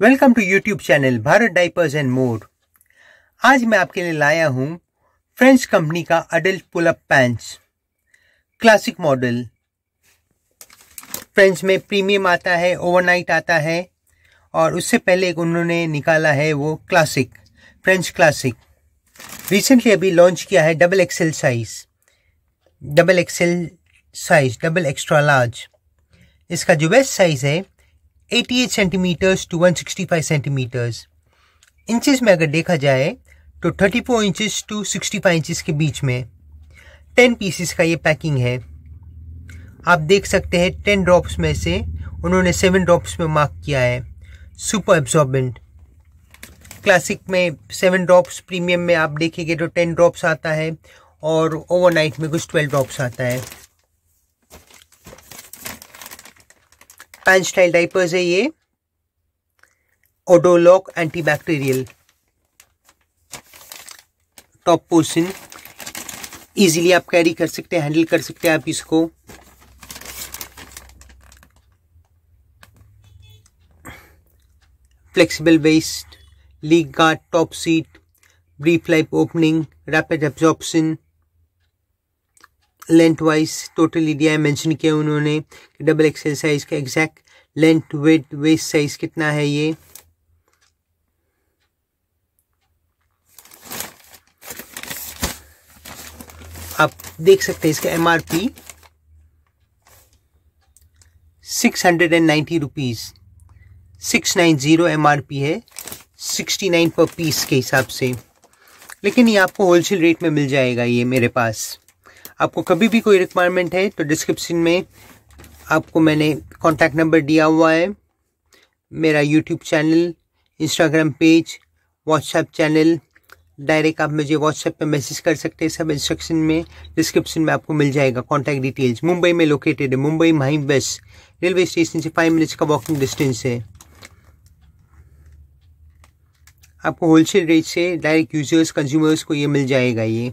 Welcome to YouTube channel Bharat diapers and more. आज मैं आपके लिए लाया हूँ फ्रेंच कंपनी का adult pull up pants classic model French में प्रीमियम आता है ओवरनाइट आता है, और उससे पहले एक उन्होंने निकाला है वो क्लासिक फ्रेंच क्लासिक रिसेंटली अभी लॉन्च किया है double XL size double XL size double extra large इसका जो बेस्ट साइज़ है 88 सेंटीमीटर्स टू 165 सेंटीमीटर्स। इंचेस में अगर देखा जाए तो 34 इंचेस टू 65 इंचेस के बीच में। 10 पीसेस का ये पैकिंग है। आप देख सकते हैं 10 ड्रॉप्स में से उन्होंने 7 ड्रॉप्स में मार्क किया है। सुपर एब्जॉर्बेंट क्लासिक में 7 ड्रॉप्स प्रीमियम में आप देखेंगे तो 10 ड्रॉप्स आता है और ओवरनाइट में कुछ 12 ड्रॉप्स आता है। पैंट स्टाइल डाइपर्स है ये। Odour lock antibacterial top portion easily आप कैरी कर सकते हैं हैंडल कर सकते हैं आप इसको। Flexible waist leak guard top sheet brief life opening rapid absorption length wise totally है मेंशन किया उन्होंने कि डबल एक्सेल साइज़ का exact length weight waist size कितना है ये? आप देख सकते हैं इसका M R P six hundred and ninety rupees six nine zero M R P है सिक्सटी नाइन पर पीस के हिसाब से। लेकिन ये आपको होलसेल रेट में मिल जाएगा ये मेरे पास। आपको कभी भी कोई रिक्वायरमेंट है तो डिस्क्रिप्शन में आपको मैंने कॉन्टैक्ट नंबर दिया हुआ है। मेरा YouTube channel Instagram page WhatsApp channel direct आप मुझे व्हाट्सएप पे मैसेज कर सकते हैं। सब इंस्ट्रक्शन में डिस्क्रिप्शन में आपको मिल जाएगा कॉन्टैक्ट डिटेल्स मुंबई में लोकेटेड है, मुंबई माही बस। रेलवे स्टेशन से फाइव मिनट्स का वॉकिंग डिस्टेंस है। आपको होलसेल रेट से डायरेक्ट यूज़र्स कंज्यूमर्स को ये मिल जाएगा ये।